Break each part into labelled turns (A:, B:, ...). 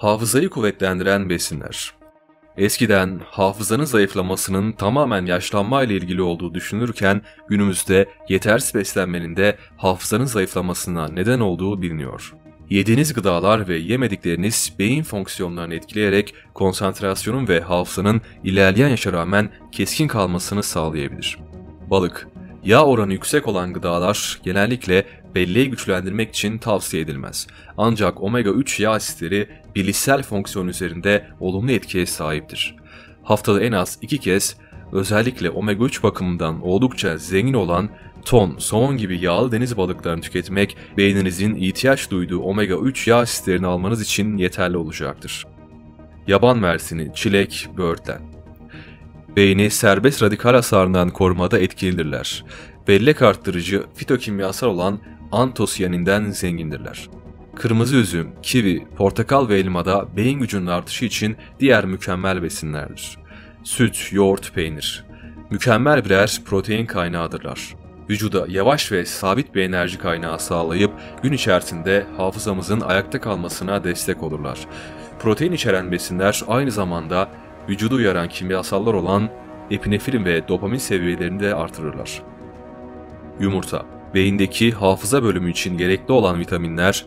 A: Hafızayı kuvvetlendiren besinler. Eskiden hafızanın zayıflamasının tamamen yaşlanma ile ilgili olduğu düşünülürken günümüzde yetersiz beslenmenin de hafızanın zayıflamasına neden olduğu biliniyor. Yediğiniz gıdalar ve yemedikleriniz beyin fonksiyonlarını etkileyerek konsantrasyonun ve hafızanın ilerleyen yaşa rağmen keskin kalmasını sağlayabilir. Balık, yağ oranı yüksek olan gıdalar genellikle belleği güçlendirmek için tavsiye edilmez. Ancak omega 3 yağ asitleri bilişsel fonksiyon üzerinde olumlu etkiye sahiptir. Haftada en az iki kez özellikle omega 3 bakımından oldukça zengin olan ton, somon gibi yağlı deniz balıklarını tüketmek beyninizin ihtiyaç duyduğu omega 3 yağ asitlerini almanız için yeterli olacaktır. Yaban mersini, çilek, böğürtlen. Beyni serbest radikal hasarından korumada etkilidirler. Bellek arttırıcı fitokimyasal olan antosiyaninden zengindirler. Kırmızı üzüm, kivi, portakal ve elmada beyin gücünün artışı için diğer mükemmel besinlerdir. Süt, yoğurt, peynir. Mükemmel birer protein kaynağıdırlar. Vücuda yavaş ve sabit bir enerji kaynağı sağlayıp gün içerisinde hafızamızın ayakta kalmasına destek olurlar. Protein içeren besinler aynı zamanda vücudu uyaran kimyasallar olan epinefrin ve dopamin seviyelerini de artırırlar. Yumurta Beyindeki hafıza bölümü için gerekli olan vitaminler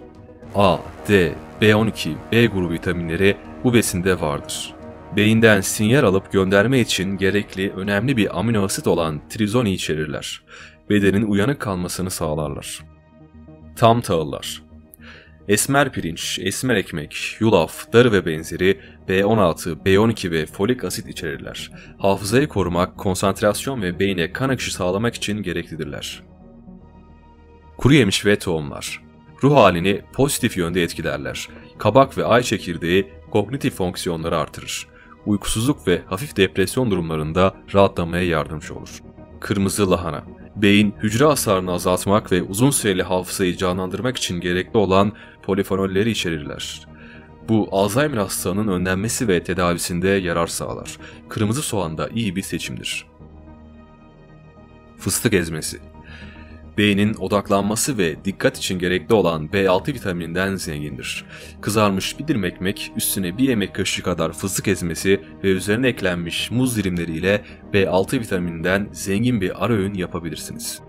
A: A, D, B12, B grubu vitaminleri bu besinde vardır. Beyinden sinyal alıp gönderme için gerekli önemli bir amino asit olan trizoni içerirler. Bedenin uyanık kalmasını sağlarlar. Tam tahıllar Esmer pirinç, esmer ekmek, yulaf, darı ve benzeri B16, B12 ve folik asit içerirler. Hafızayı korumak, konsantrasyon ve beyne kan akışı sağlamak için gereklidirler. Kuru yemiş ve tohumlar. Ruh halini pozitif yönde etkilerler. Kabak ve ay çekirdeği kognitif fonksiyonları artırır. Uykusuzluk ve hafif depresyon durumlarında rahatlamaya yardımcı olur. Kırmızı lahana. Beyin hücre hasarını azaltmak ve uzun süreli hafızayı canlandırmak için gerekli olan polifenolleri içerirler. Bu Alzheimer hastalığının önlenmesi ve tedavisinde yarar sağlar. Kırmızı soğan da iyi bir seçimdir. Fıstık ezmesi Beynin odaklanması ve dikkat için gerekli olan B6 vitamininden zengindir. Kızarmış bir dilim ekmek, üstüne bir yemek kaşığı kadar fıstık ezmesi ve üzerine eklenmiş muz dilimleriyle B6 vitamininden zengin bir ara öğün yapabilirsiniz.